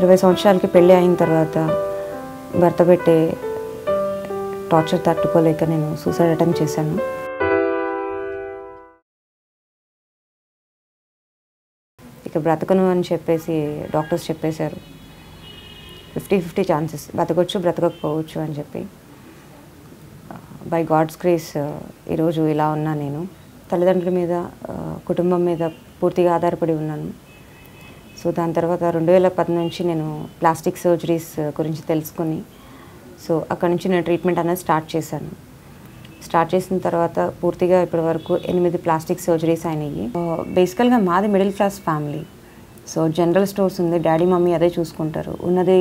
ఇరవై సంవత్సరాలకి పెళ్ళి అయిన తర్వాత భర్త పెట్టే టార్చర్ తట్టుకోలేక నేను సూసైడ్ అటెంప్ట్ చేశాను. ఇక బ్రతకను అని చెప్పేసి డాక్టర్స్ చెప్పేశారు. Fifty fifty chances. బ్రతకొచ్చు బ్రతకకపోవచ్చు అని చెప్పి. బై గాడ్స్ గ్రేస్ ఈరోజు ఇలా ఉన్నా నేను. తల్లిదండ్రుల మీద కుటుంబం మీద పూర్తిగా ఆధారపడి ఉన్నాను. సో దాని తర్వాత రెండు వేల పది నుంచి నేను ప్లాస్టిక్ సర్జరీస్ గురించి తెలుసుకుని సో అక్కడ నుంచి నేను ట్రీట్మెంట్ అనేది స్టార్ట్ చేశాను. స్టార్ట్ చేసిన తర్వాత పూర్తిగా ఇప్పటి వరకు ఎనిమిది ప్లాస్టిక్ సర్జరీస్ అయినాయి. బేసికల్గా మాది middle class family. So general stores ఉంది డాడీ మమ్మీ అదే చూసుకుంటారు. ఉన్నది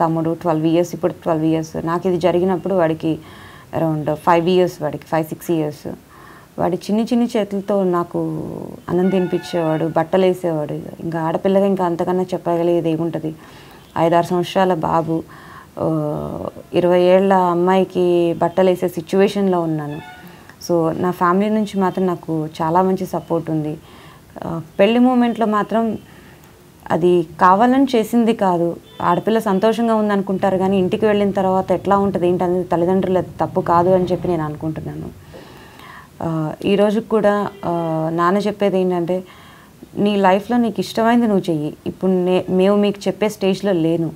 తమ్ముడు ట్వెల్వ్ ఇయర్స్ ఇప్పుడు ట్వెల్వ్ ఇయర్స్. నాకు ఇది జరిగినప్పుడు వాడికి అరౌండ్ ఫైవ్ ఇయర్స్ వాడికి ఫైవ్ సిక్స్ ఇయర్స్. వాడి చిన్ని చిన్ని చేతులతో నాకు అన్నం తినిపించేవాడు బట్టలు వేసేవాడు. ఇంకా ఆడపిల్లగా ఇంకా అంతకన్నా చెప్పగలిగేది ఏముంటుంది? ఐదారు సంవత్సరాల బాబు ఇరవై ఏళ్ళ అమ్మాయికి బట్టలు వేసే సిచ్యువేషన్లో ఉన్నాను. సో నా ఫ్యామిలీ నుంచి మాత్రం నాకు చాలా మంచి సపోర్ట్ ఉంది. పెళ్ళి మూమెంట్లో మాత్రం అది కావాలని చేసింది కాదు. ఆడపిల్ల సంతోషంగా ఉందనుకుంటారు కానీ ఇంటికి వెళ్ళిన తర్వాత ఎట్లా ఉంటుంది ఏంటనేది తల్లిదండ్రుల తప్పు కాదు అని చెప్పి నేను అనుకుంటున్నాను. ఈరోజు కూడా నాన్న చెప్పేది ఏంటంటే నీ లైఫ్లో నీకు ఇష్టమైంది నువ్వు చెయ్యి. ఇప్పుడు నే మేము మీకు చెప్పే స్టేజ్లో లేను.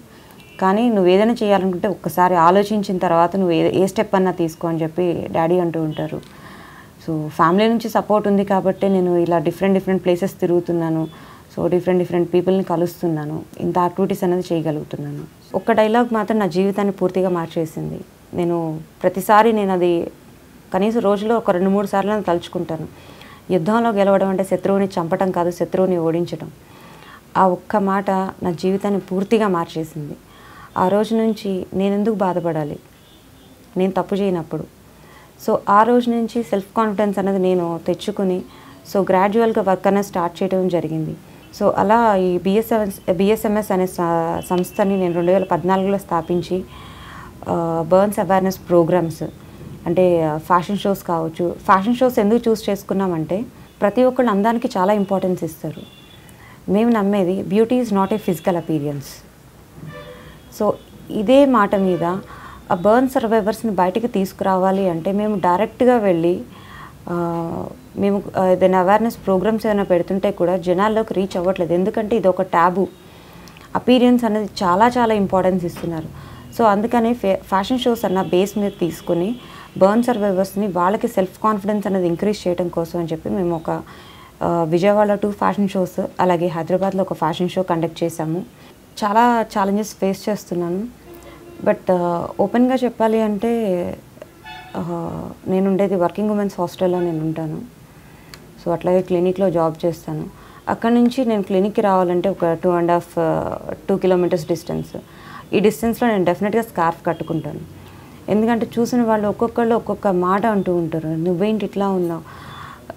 కానీ నువ్వు ఏదైనా చేయాలనుకుంటే ఒక్కసారి ఆలోచించిన తర్వాత నువ్వు ఏ ఏ స్టెప్ అన్నా తీసుకో అని చెప్పి డాడీ అంటూ ఉంటారు. సో ఫ్యామిలీ నుంచి సపోర్ట్ ఉంది కాబట్టి నేను ఇలా డిఫరెంట్ డిఫరెంట్ ప్లేసెస్ తిరుగుతున్నాను. సో డిఫరెంట్ డిఫరెంట్ పీపుల్ని కలుస్తున్నాను. ఇంత యాక్టివిటీస్ అనేది చేయగలుగుతున్నాను. ఒక్క డైలాగ్ మాత్రం నా జీవితాన్ని పూర్తిగా మార్చేసింది. నేను ప్రతిసారి నేను అది కనీసం రోజులో ఒక రెండు మూడు సార్లు తలుచుకుంటాను. యుద్ధంలో గెలవడం అంటే శత్రువుని చంపటం కాదు శత్రువుని ఓడించడం ఆ ఒక్క మాట నా జీవితాన్ని పూర్తిగా మార్చేసింది. ఆ రోజు నుంచి నేను ఎందుకు బాధపడాలి? నేను తప్పు చేయనప్పుడు. సో ఆ రోజు నుంచి సెల్ఫ్ కాన్ఫిడెన్స్ అనేది నేను తెచ్చుకుని సో గ్రాడ్యువల్గా వర్క్ అనేది స్టార్ట్ చేయడం జరిగింది. సో అలా ఈ బిఎస్ఎంఎస్ బిఎస్ఎంఎస్ అనే సంస్థని నేను రెండు వేల పద్నాలుగులో స్థాపించి బర్న్స్ అవేర్నెస్ ప్రోగ్రామ్స్ అంటే ఫ్యాషన్ షోస్ కావచ్చు. ఫ్యాషన్ షోస్ ఎందుకు చూస్ చేసుకున్నామంటే ప్రతి ఒక్కళ్ళు అందానికి చాలా ఇంపార్టెన్స్ ఇస్తారు. మేము నమ్మేది beauty is not a physical appearance so ఇదే మాట మీద ఆ బర్న్ సర్వైవర్స్ని బయటికి తీసుకురావాలి అంటే మేము డైరెక్ట్గా వెళ్ళి మేము ఏదైనా అవేర్నెస్ ప్రోగ్రామ్స్ ఏమైనా పెడుతుంటే కూడా జనాల్లోకి రీచ్ అవ్వట్లేదు. ఎందుకంటే ఇది ఒక ట్యాబు అపీరియన్స్ అనేది చాలా చాలా ఇంపార్టెన్స్ ఇస్తున్నారు. సో అందుకని ఫే ఫ్యాషన్ షోస్ అన్న బేస్ మీద తీసుకొని బర్న్ సర్వైవర్స్ని వాళ్ళకి సెల్ఫ్ కాన్ఫిడెన్స్ అనేది ఇంక్రీజ్ చేయడం కోసం అని చెప్పి మేము ఒక విజయవాడ టూ ఫ్యాషన్ షోస్ అలాగే హైదరాబాద్లో ఒక ఫ్యాషన్ షో కండక్ట్ చేశాము. చాలా ఛాలెంజెస్ ఫేస్ చేస్తున్నాను. బట్ ఓపెన్గా చెప్పాలి అంటే నేను ఉండేది వర్కింగ్ ఉమెన్స్ హాస్టల్లో నేను ఉంటాను సో అట్లాగే క్లినిక్లో జాబ్ చేస్తాను. అక్కడ నుంచి నేను క్లినిక్కి రావాలంటే ఒక two and half two kilometres distance ఈ డిస్టెన్స్లో నేను డెఫినెట్గా స్కార్ఫ్ కట్టుకుంటాను. ఎందుకంటే చూసిన వాళ్ళు ఒక్కొక్కళ్ళు ఒక్కొక్క మాట అంటూ ఉంటారు. నువ్వేంటి ఇట్లా ఉన్నావు?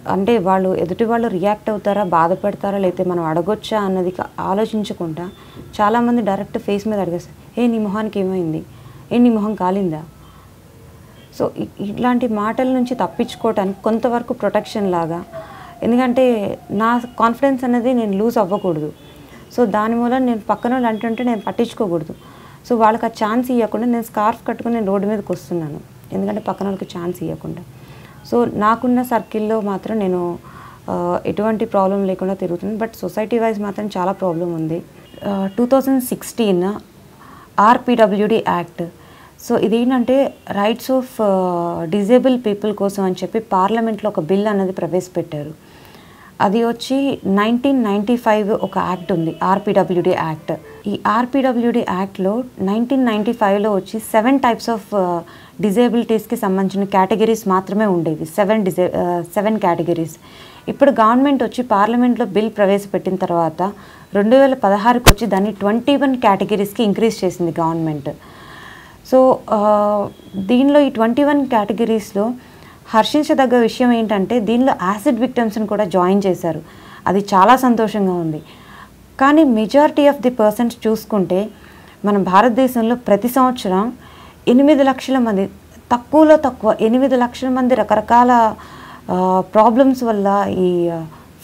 అంటే వాళ్ళు ఎదుటి వాళ్ళు రియాక్ట్ అవుతారా బాధపడతారా లేకపోతే మనం అడగొచ్చా అన్నది ఆలోచించకుండా చాలామంది డైరెక్ట్ ఫేస్ మీద అడిగేస్తారు. ఏ నీ మొహానికి ఏమైంది? ఏ నీ మొహం కాలిందా? సో ఇట్లాంటి మాటల నుంచి తప్పించుకోవటానికి కొంతవరకు ప్రొటెక్షన్ లాగా. ఎందుకంటే నా కాన్ఫిడెన్స్ అనేది నేను లూజ్ అవ్వకూడదు. సో దాని మూలం నేను పక్కన వాళ్ళు అంటుంటే నేను పట్టించుకోకూడదు. సో వాళ్ళకి ఆ ఛాన్స్ ఇవ్వకుండా నేను స్కార్ఫ్ కట్టుకుని నేను రోడ్డు మీదకి వస్తున్నాను. ఎందుకంటే పక్కన వాళ్ళకి ఛాన్స్ ఇవ్వకుండా. సో నాకున్న సర్కిల్లో మాత్రం నేను ఎటువంటి ప్రాబ్లం లేకుండా తిరుగుతున్నాను. బట్ సొసైటీ వైజ్ మాత్రం చాలా ప్రాబ్లం ఉంది. Two thousand sixteen RPWD act. So ఇదేంటంటే రైట్స్ ఆఫ్ డిజేబుల్ పీపుల్ కోసం అని చెప్పి పార్లమెంట్లో ఒక బిల్ అనేది ప్రవేశపెట్టారు. అది వచ్చి నైన్టీన్ నైంటీ ఫైవ్ ఒక యాక్ట్ ఉంది ఆర్పిడబ్ల్యూడి యాక్ట్ ఈ ఆర్పిడబ్ల్యూడి యాక్ట్లో నైన్టీన్ నైంటీ ఫైవ్లో వచ్చి సెవెన్ టైప్స్ ఆఫ్ డిజేబిలిటీస్కి సంబంధించిన కేటగిరీస్ మాత్రమే ఉండేవి. సెవెన్ డిజే సెవెన్ కేటగిరీస్ ఇప్పుడు గవర్నమెంట్ వచ్చి పార్లమెంట్లో బిల్ ప్రవేశపెట్టిన తర్వాత రెండు వేల పదహారుకి వచ్చి దాన్ని ట్వంటీ వన్ కేటగిరీస్కి ఇంక్రీజ్ చేసింది గవర్నమెంట్ సో uh, దీనిలో ఈ ట్వంటీ వన్ కేటగిరీస్లో హర్షించదగ్గ విషయం ఏంటంటే దీనిలో యాసిడ్ విక్టమ్స్ని కూడా జాయిన్ చేశారు. అది చాలా సంతోషంగా ఉంది. కానీ మెజారిటీ ఆఫ్ ది పర్సన్స్ చూసుకుంటే మన భారతదేశంలో ప్రతి సంవత్సరం ఎనిమిది లక్షల మంది తక్కువలో తక్కువ ఎనిమిది లక్షల మంది రకరకాల ప్రాబ్లమ్స్ వల్ల ఈ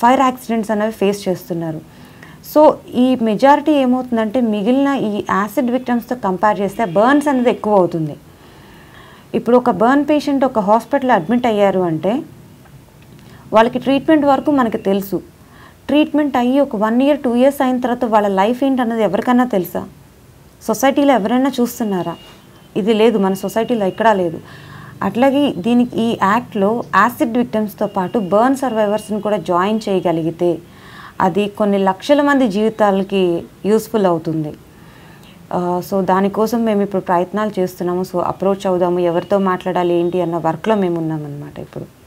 ఫైర్ యాక్సిడెంట్స్ అనేవి ఫేస్ చేస్తున్నారు. సో ఈ మెజారిటీ ఏమవుతుందంటే మిగిలిన ఈ యాసిడ్ విక్టమ్స్తో కంపేర్ చేస్తే బర్న్స్ అనేది ఎక్కువ అవుతుంది. ఇప్పుడు ఒక బర్న్ పేషెంట్ ఒక హాస్పిటల్ అడ్మిట్ అయ్యారు అంటే వాళ్ళకి ట్రీట్మెంట్ వరకు మనకి తెలుసు. ట్రీట్మెంట్ అయ్యి ఒక వన్ ఇయర్ టూ ఇయర్స్ అయిన తర్వాత వాళ్ళ లైఫ్ ఏంటన్నది ఎవరికైనా తెలుసా? సొసైటీలో ఎవరైనా చూస్తున్నారా? ఇది లేదు మన సొసైటీలో ఎక్కడా లేదు. అట్లాగే దీనికి ఈ యాక్ట్లో యాసిడ్ విక్టమ్స్తో పాటు బర్న్ సర్వైవర్స్ని కూడా జాయిన్ చేయగలిగితే అది కొన్ని లక్షల మంది జీవితాలకి యూస్ఫుల్ అవుతుంది. సో దానికోసం మేము ఇప్పుడు ప్రయత్నాలు చేస్తున్నాము. సో అప్రోచ్ అవుదాము ఎవరితో మాట్లాడాలి ఏంటి అన్న వర్క్లో మేము ఉన్నామన్నమాట ఇప్పుడు.